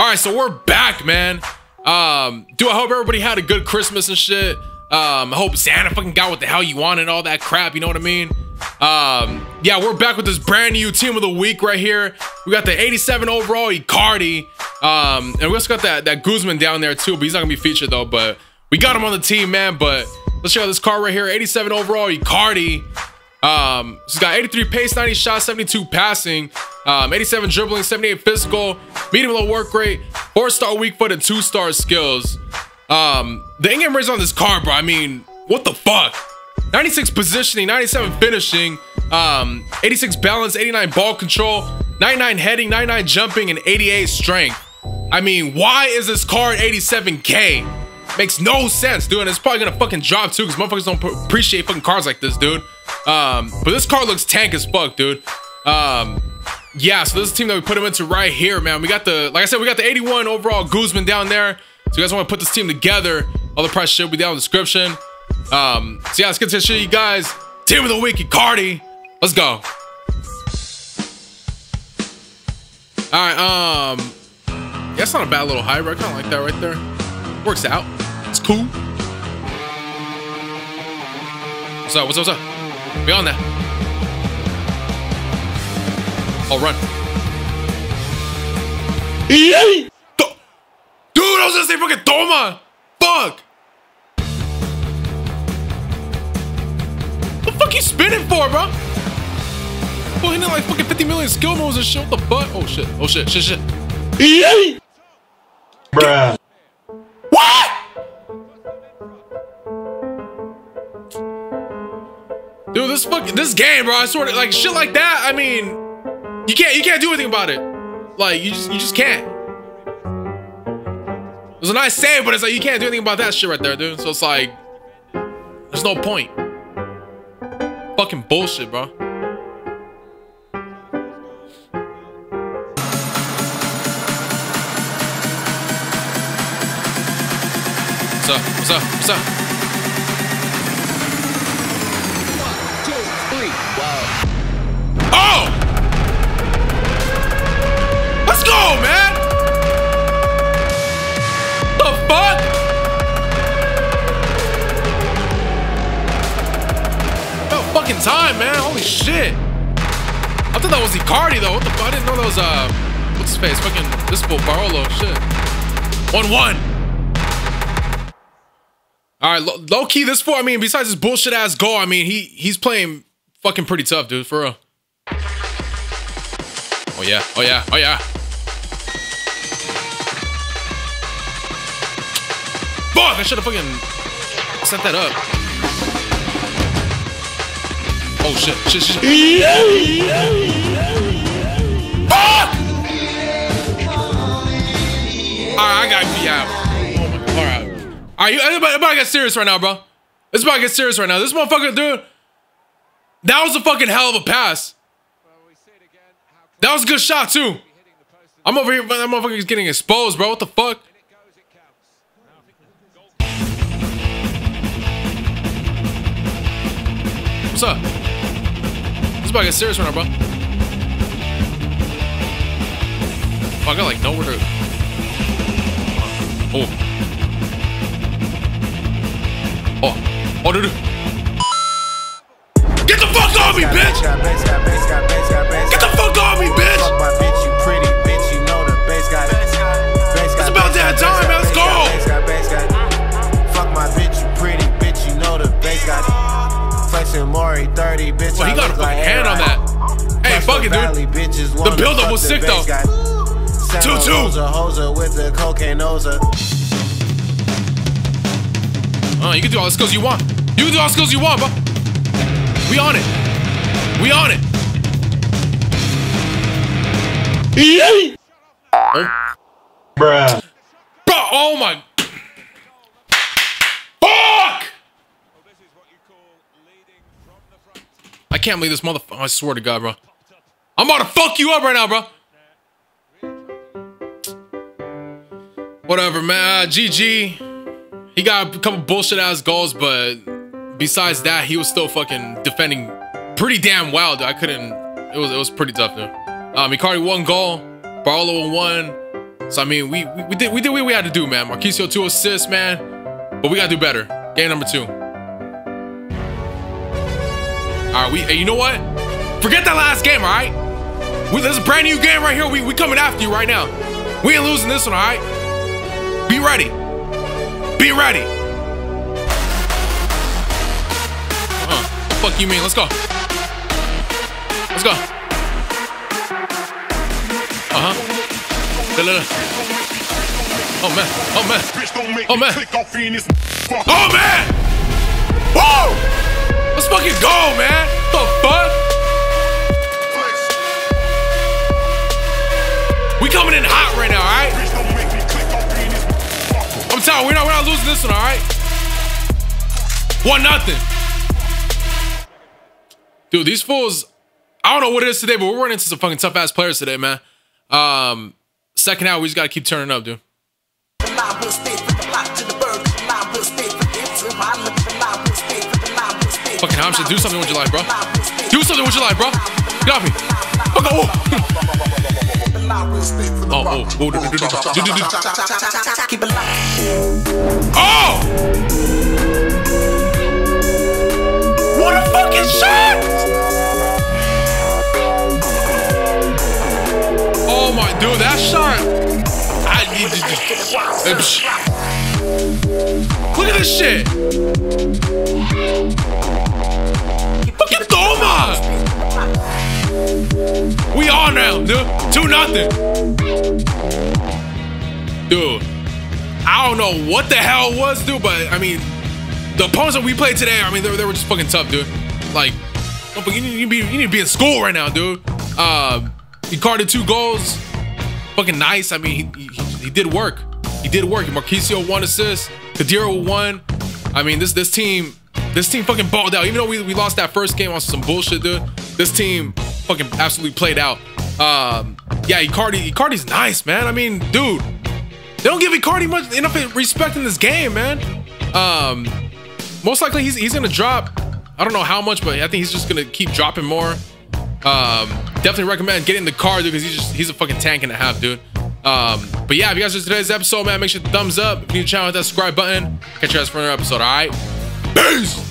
All right, so we're back, man. Um, dude, I hope everybody had a good Christmas and shit. Um, I hope Santa fucking got what the hell you wanted and all that crap. You know what I mean? Um, yeah, we're back with this brand new team of the week right here. We got the 87 overall Icardi. Um, and we also got that that Guzman down there too, but he's not gonna be featured though. But we got him on the team, man. But let's check out this card right here. 87 overall Icardi. Um, he's got 83 pace, 90 shots, 72 passing, um, 87 dribbling, 78 physical, medium low work rate, four star weak foot, and two star skills. Um, the in-game rates on this card, bro. I mean, what the fuck? 96 positioning, 97 finishing, um, 86 balance, 89 ball control, 99 heading, 99 jumping, and 88 strength. I mean, why is this card 87k? Makes no sense, dude. And it's probably gonna fucking drop too, because motherfuckers don't appreciate fucking cards like this, dude. Um, but this car looks tank as fuck, dude. Um, yeah, so this is the team that we put him into right here, man. We got the, like I said, we got the 81 overall Guzman down there. So you guys want to put this team together, all the price should be down in the description. Um, so yeah, let's get to shit, you guys. Team of the week, Icardi. Let's go. All right, um, yeah, that's not a bad little hybrid. I kind of like that right there. Works out. It's cool. What's up? What's up? What's up? Be on that. Oh, run. Dude, I was gonna say fucking Toma. Fuck. What the fuck you spinning for, bro? Well, hitting like fucking 50 million skill moves and shit. What the fuck? Oh shit. Oh shit. Shit. Shit. Bruh. What? Dude, this fuck this game, bro. I sort of like shit like that. I mean, you can't you can't do anything about it. Like you just you just can't. It was a nice save, but it's like you can't do anything about that shit right there, dude. So it's like there's no point. Fucking bullshit, bro. What's up? What's up? What's up? Time, man. Holy shit. I thought that was Icardi, though. What the fuck? I didn't know that was, uh, what's his face? Fucking Bispo Parolo. Shit. 1-1. All right, low, low key, this four. I mean, besides his bullshit ass goal, I mean, he he's playing fucking pretty tough, dude, for real. Oh yeah, oh yeah, oh yeah. Fuck, I should have fucking set that up. Oh shit, shit, shit. Ah! Fuck! Alright, I gotta be out. Alright. Alright, you- everybody, everybody get serious right now, bro. This about to get serious right now. This motherfucker, dude. That was a fucking hell of a pass. That was a good shot too. I'm over here, but that motherfucker's getting exposed, bro. What the fuck? What's up? This about to serious right now, bro. Oh, I got like nowhere to. Oh. Oh. Oh, dude. Get the fuck off me, bitch! The build-up was sick, though. got. Seven 2-2. hoser, hoser with the cocaine noser. Uh, you can do all the skills you want. You can do all the skills you want, bro. We on it. We on it. Oh, Bruh. bro, oh my. Fuck! I can't believe this motherfucker. I swear to God, bro. I'm about to fuck you up right now, bro. Whatever, man. Uh, GG. He got a couple bullshit ass goals, but besides that, he was still fucking defending pretty damn well. Dude. I couldn't. It was it was pretty tough, dude. Um, Icardi one goal, Barlow one, So I mean, we we, we did we did what we had to do, man. Marchisio two assists, man. But we gotta do better. Game number two. All right, we. Hey, you know what? Forget that last game, all right? We, this is a brand new game right here. We we coming after you right now. We ain't losing this one, all right? Be ready. Be ready. Uh, fuck you mean? Let's go. Let's go. Uh huh. Oh man. Oh man. Oh man. Oh man. Whoa! Let's fucking go, man. The fuck? Coming in hot right now, all right? I'm telling we're not, we're not losing this one, all right? One nothing. Dude, these fools, I don't know what it is today, but we're running into some fucking tough ass players today, man. Um, second half, we just gotta keep turning up, dude. Fucking Hamza, do something with your life, bro. Do something with your life, bro. Get off me. Fuck oh. Oh! What a fucking shot! Oh my, dude, that shot. I need to. Look at this shit. Fucking toma! We on now, dude. Two nothing. Dude, I don't know what the hell was, dude, but I mean, the opponents that we played today, I mean, they, they were just fucking tough, dude. Like, you, need to be, you need to be in school right now, dude. Uh, Icardi two goals. Fucking nice. I mean, he, he, he did work. He did work. Marchisio one assist. Khedira one. I mean, this this team, this team fucking balled out. Even though we, we lost that first game on some bullshit, dude. This team fucking absolutely played out. Um, yeah, Icardi, Icardi's nice, man. I mean, dude, they don't give Icardi much enough respect in this game, man. Um, most likely he's he's gonna drop. I don't know how much, but I think he's just gonna keep dropping more. Um, definitely recommend getting the car, dude, because he's just he's a fucking tank and a half, dude. Um, but yeah, if you guys enjoyed today's episode, man, make sure to thumbs up. If you're new channel, hit that subscribe button. Catch you guys for another episode, all right? Peace!